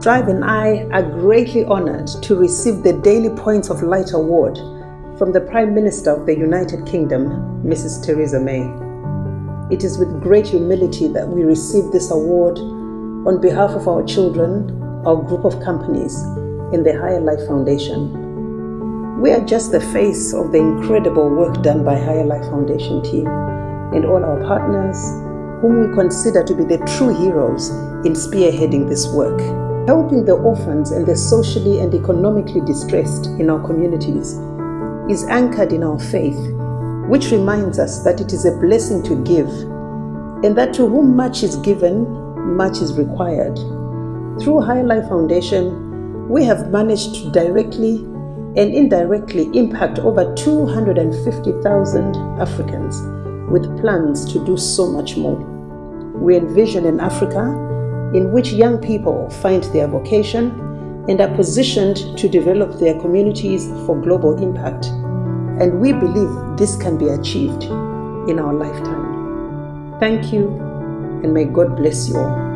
Strive and I are greatly honored to receive the Daily Points of Light Award from the Prime Minister of the United Kingdom, Mrs. Theresa May. It is with great humility that we receive this award on behalf of our children, our group of companies, and the Higherlife Foundation. We are just the face of the incredible work done by Higherlife Foundation team and all our partners, whom we consider to be the true heroes in spearheading this work. Helping the orphans and the socially and economically distressed in our communities is anchored in our faith, which reminds us that it is a blessing to give, and that to whom much is given, much is required. Through Higherlife Foundation, we have managed to directly and indirectly impact over 250,000 Africans with plans to do so much more. We envision an Africa in which young people find their vocation and are positioned to develop their communities for global impact. And we believe this can be achieved in our lifetime. Thank you, and may God bless you all.